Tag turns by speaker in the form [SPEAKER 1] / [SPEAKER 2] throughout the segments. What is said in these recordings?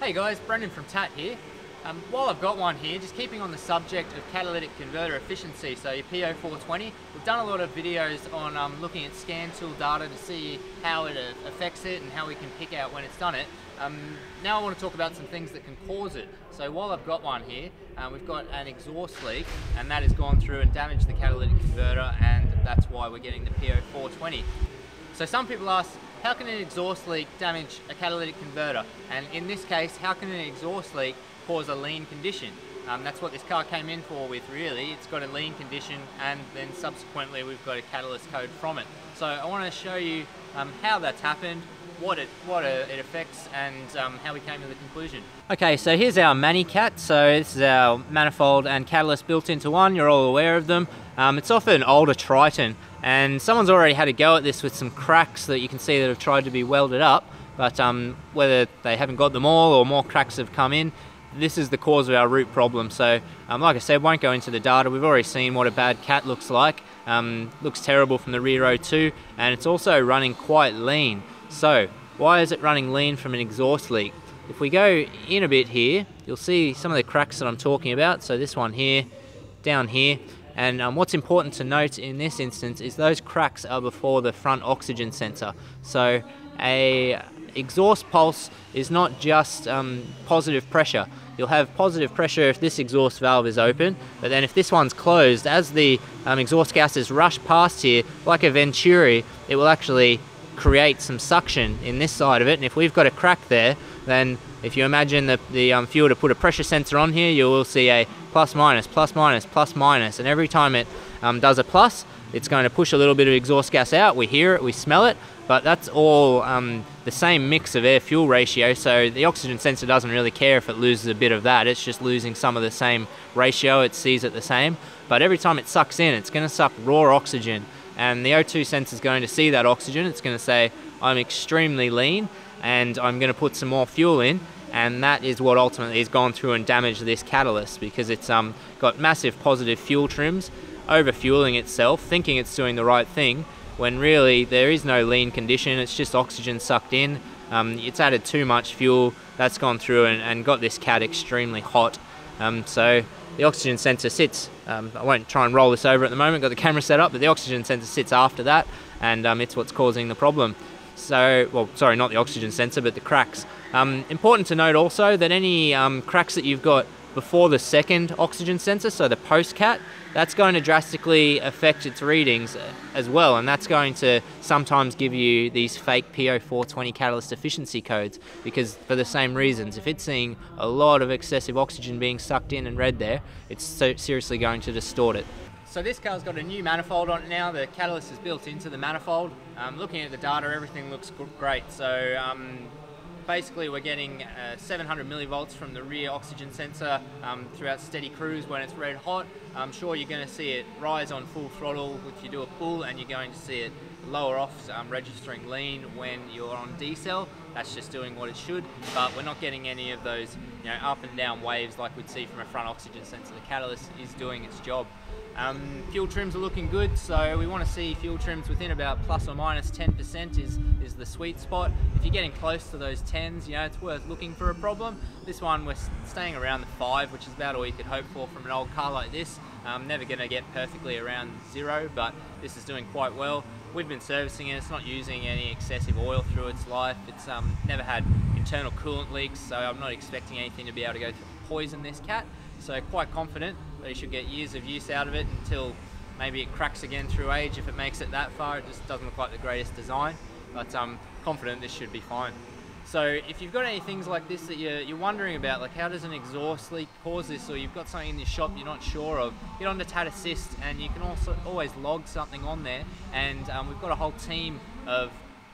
[SPEAKER 1] Hey guys, Brendan from TAT here. Um, while I've got one here, just keeping on the subject of catalytic converter efficiency, so your P0420, we've done a lot of videos on um, looking at scan tool data to see how it uh, affects it and how we can pick out when it's done it. Um, now I want to talk about some things that can cause it. So while I've got one here, uh, we've got an exhaust leak and that has gone through and damaged the catalytic converter and that's why we're getting the P0420. So some people ask, how can an exhaust leak damage a catalytic converter? And in this case, how can an exhaust leak cause a lean condition? Um, that's what this car came in for with really. It's got a lean condition and then subsequently we've got a catalyst code from it. So I want to show you um, how that's happened, what it what it affects and um, how we came to the conclusion. Okay, so here's our ManiCat. So this is our manifold and catalyst built into one. You're all aware of them. Um, it's off an older Triton and someone's already had a go at this with some cracks that you can see that have tried to be welded up but um, whether they haven't got them all or more cracks have come in this is the cause of our root problem so um, like I said won't go into the data we've already seen what a bad cat looks like um, looks terrible from the rear O2 and it's also running quite lean so why is it running lean from an exhaust leak if we go in a bit here you'll see some of the cracks that I'm talking about so this one here down here and um, what's important to note in this instance is those cracks are before the front oxygen sensor. So a exhaust pulse is not just um, positive pressure. You'll have positive pressure if this exhaust valve is open, but then if this one's closed, as the um, exhaust gases rush past here, like a Venturi, it will actually create some suction in this side of it. And if we've got a crack there, then if you imagine the, the um, fuel to put a pressure sensor on here, you will see a plus minus, plus minus, plus minus, and every time it um, does a plus, it's going to push a little bit of exhaust gas out. We hear it, we smell it, but that's all um, the same mix of air fuel ratio. So the oxygen sensor doesn't really care if it loses a bit of that. It's just losing some of the same ratio. It sees it the same. But every time it sucks in, it's going to suck raw oxygen. And the O2 sensor is going to see that oxygen. It's going to say, I'm extremely lean and I'm going to put some more fuel in. And that is what ultimately has gone through and damaged this catalyst because it's um, got massive positive fuel trims over fueling itself thinking it's doing the right thing when really there is no lean condition. It's just oxygen sucked in. Um, it's added too much fuel. That's gone through and, and got this cat extremely hot um, so the oxygen sensor sits um, I won't try and roll this over at the moment got the camera set up but the oxygen sensor sits after that and um, it's what's causing the problem so, well, sorry, not the oxygen sensor, but the cracks. Um, important to note also that any um, cracks that you've got before the second oxygen sensor, so the post-cat, that's going to drastically affect its readings as well, and that's going to sometimes give you these fake P0420 catalyst efficiency codes because for the same reasons. If it's seeing a lot of excessive oxygen being sucked in and read there, it's so seriously going to distort it. So this car's got a new manifold on it now. The catalyst is built into the manifold. Um, looking at the data, everything looks great. So um, basically we're getting uh, 700 millivolts from the rear oxygen sensor um, throughout steady cruise when it's red hot. I'm sure you're going to see it rise on full throttle if you do a pull and you're going to see it lower off um, registering lean when you're on decel. That's just doing what it should, but we're not getting any of those you know, up and down waves like we'd see from a front oxygen sensor. The catalyst is doing its job. Um, fuel trims are looking good, so we want to see fuel trims within about plus or minus 10% is, is the sweet spot. If you're getting close to those 10s, you know, it's worth looking for a problem. This one, we're staying around the 5, which is about all you could hope for from an old car like this. Um, never going to get perfectly around zero, but this is doing quite well. We've been servicing it, it's not using any excessive oil through its life. It's um, never had internal coolant leaks, so I'm not expecting anything to be able to go poison this cat. So quite confident that you should get years of use out of it until maybe it cracks again through age if it makes it that far. It just doesn't look like the greatest design, but I'm confident this should be fine. So if you've got any things like this that you're, you're wondering about, like how does an exhaust leak cause this, or you've got something in your shop you're not sure of, get on to TAT Assist and you can also always log something on there. And um, we've got a whole team of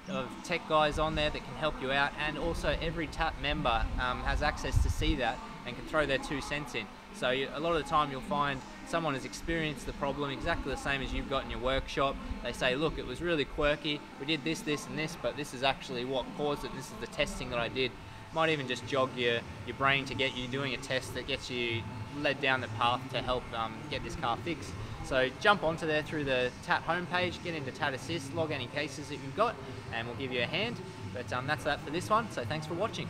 [SPEAKER 1] of tech guys on there that can help you out and also every TAT member um, has access to see that and can throw their two cents in. So you, a lot of the time you'll find someone has experienced the problem exactly the same as you've got in your workshop. They say, look, it was really quirky, we did this, this and this, but this is actually what caused it, this is the testing that I did. Might even just jog your, your brain to get you doing a test that gets you led down the path to help um, get this car fixed. So jump onto there through the TAT homepage, get into TAT Assist, log any cases that you've got, and we'll give you a hand. But um, that's that for this one, so thanks for watching.